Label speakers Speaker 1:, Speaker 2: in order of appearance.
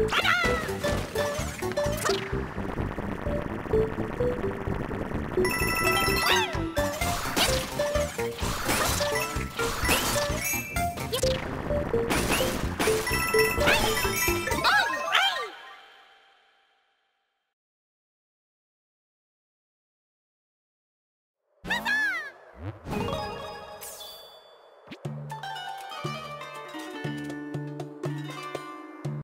Speaker 1: Huzzah!